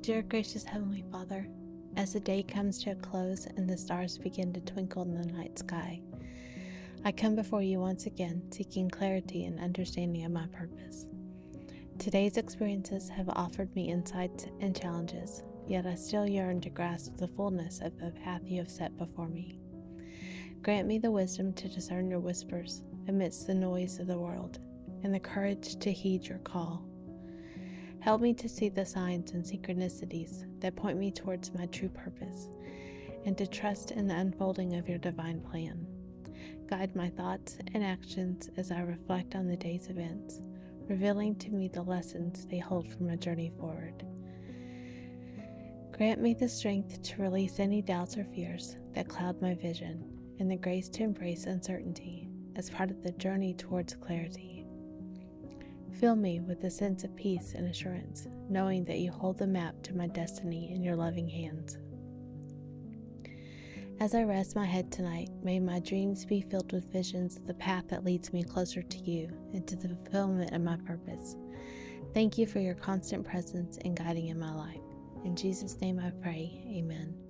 Dear gracious Heavenly Father, as the day comes to a close and the stars begin to twinkle in the night sky, I come before you once again seeking clarity and understanding of my purpose. Today's experiences have offered me insights and challenges, yet I still yearn to grasp the fullness of the path you have set before me. Grant me the wisdom to discern your whispers amidst the noise of the world and the courage to heed your call. Help me to see the signs and synchronicities that point me towards my true purpose and to trust in the unfolding of your divine plan. Guide my thoughts and actions as I reflect on the day's events, revealing to me the lessons they hold for my journey forward. Grant me the strength to release any doubts or fears that cloud my vision and the grace to embrace uncertainty as part of the journey towards clarity. Fill me with a sense of peace and assurance, knowing that you hold the map to my destiny in your loving hands. As I rest my head tonight, may my dreams be filled with visions of the path that leads me closer to you and to the fulfillment of my purpose. Thank you for your constant presence and guiding in my life. In Jesus' name I pray, amen.